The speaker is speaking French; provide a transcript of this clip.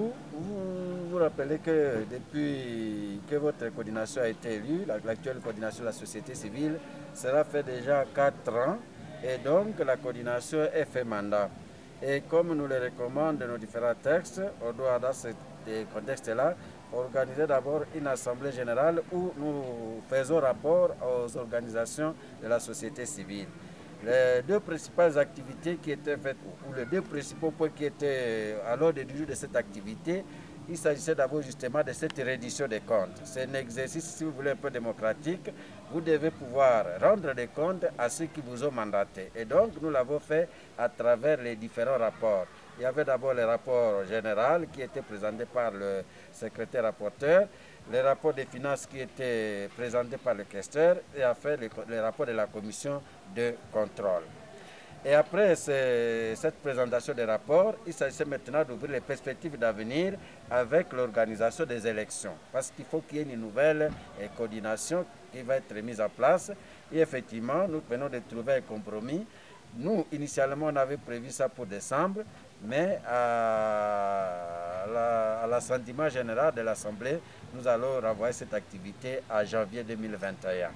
Vous vous rappelez que depuis que votre coordination a été élue, l'actuelle coordination de la société civile, cela fait déjà 4 ans et donc la coordination est fait mandat. Et comme nous le recommandent nos différents textes, on doit dans ce contexte-là organiser d'abord une assemblée générale où nous faisons rapport aux organisations de la société civile. Les deux principales activités qui étaient faites, ou les deux principaux points qui étaient à l'ordre du jour de cette activité, il s'agissait d'abord justement de cette reddition des comptes. C'est un exercice, si vous voulez, un peu démocratique. Vous devez pouvoir rendre des comptes à ceux qui vous ont mandaté. Et donc, nous l'avons fait à travers les différents rapports. Il y avait d'abord le rapport général qui était présenté par le secrétaire rapporteur, le rapport des finances qui était présenté par le questeur et enfin le, le rapport de la commission de contrôle. Et après cette présentation des rapports, il s'agissait maintenant d'ouvrir les perspectives d'avenir avec l'organisation des élections. Parce qu'il faut qu'il y ait une nouvelle coordination qui va être mise en place. Et effectivement, nous venons de trouver un compromis. Nous, initialement, on avait prévu ça pour décembre, mais à l'assentiment général de l'Assemblée, nous allons renvoyer cette activité à janvier 2021.